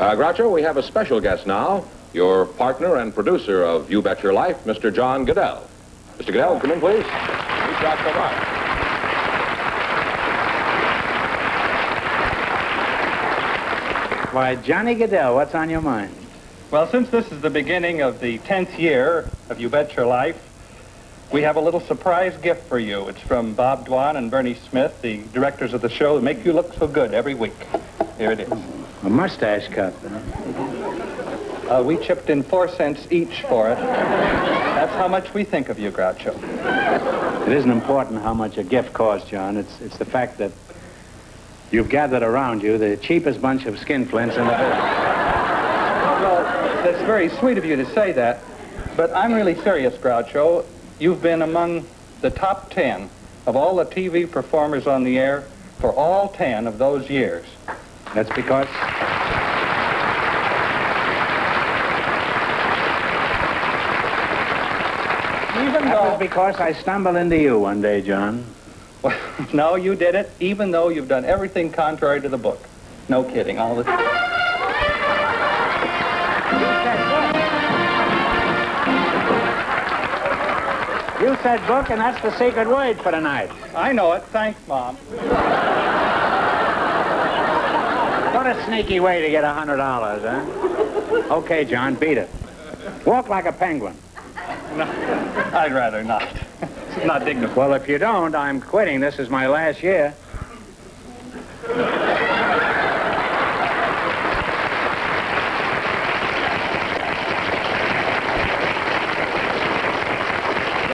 Uh, Groucho, we have a special guest now, your partner and producer of You Bet Your Life, Mr. John Guedel. Mr. Guedel, come in, please. Meet Groucho Marx. Why, Johnny Guedel, what's on your mind? Well, since this is the beginning of the 10th year of You Bet Your Life, we have a little surprise gift for you. It's from Bob Dwan and Bernie Smith, the directors of the show that make you look so good every week. Here it is. A mustache cut. Uh, we chipped in four cents each for it. That's how much we think of you, Groucho. It isn't important how much a gift costs, John. It's, it's the fact that you've gathered around you the cheapest bunch of skinflints in the business. Well, that's very sweet of you to say that, but I'm really serious, Groucho. You've been among the top 10 of all the TV performers on the air for all 10 of those years. That's because... Even That though... because I stumbled into you one day, John. Well, no, you did it, even though you've done everything contrary to the book. No kidding, all the... You said book, and that's the secret word for tonight. I know it. Thanks, Mom. A sneaky way to get a hundred dollars, huh? Okay, John, beat it. Walk like a penguin. No, I'd rather not. it's not dignified. Well, if you don't, I'm quitting. This is my last year.